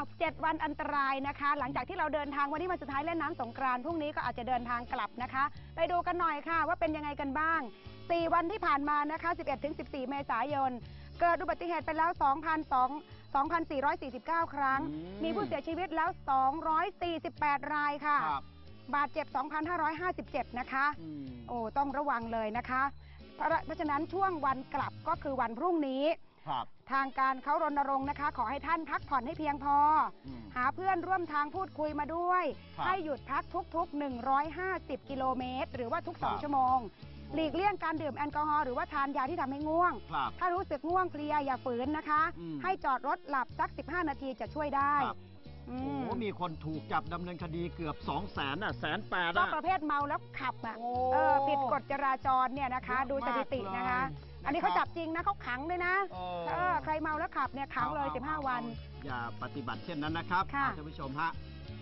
าวเจ็ดวันอันตรายนะคะ หลังจากที่เราเดินทางวันนี้วันสุดท้ายเล่นน้ำสงกรานต์พรุ่งนี้ก็อาจจะเดินทางกลับนะคะ ไปดูกันหน่อยค่ะ ว่าเป็นยังไงกันบ้าง 4 วันที่ผ่านมานะคะ 11ถึง14 เมษายน เกิดอุบัติเหตุไปแล้ว2,200 2,449 ครั้งอืมมีผู้เสียชีวิตแล้ว 248 รายค่ะครับบาดเจ็บ 2,557 นะคะอืมโอ้ ต้องระวังเลยนะคะเพราะเพราะฉะนั้นช่วงวันกลับก็คือวันพรุ่งนี้ ครับ ทางการเขารณรงค์นะคะ ขอให้ท่านพักผ่อนให้เพียงพออืมหาเพื่อนร่วมทางพูดคุยมาด้วย ครับให้หยุดพักทุกๆ 150 กิโลเมตร หรือว่าทุก ครับ 2 ชั่วโมง หลีกเลี่ยงการดื่มแอลกอฮอล์หรือว่าทานยาที่ทำให้ง่วง ครับ ถ้ารู้สึกง่วงเพลียอย่าฝืนนะคะ อืม ให้จอดรถหลับสัก 15 นาทีจะช่วยได้ครับอืโอ้มโหมีคนถูกจับดำเนินคดีเกือบ2 0 0แสนอะแสนแปดก็อะ ประเภทเมาแล้วขับอะโอ้เออผิดกฎจราจรเนี่ยนะคะ เยอะดูสถิตินะคะ มากเลย อันนี้เขาจับจริงนะเขาขังด้วยนะเอเออใครเมาแล้วขับเนี่ยขังเลยอาอา15 วันเอาอย่าปฏิบัติเช่นนั้นนะครับค่ะ ท่านผู้ชมฮะ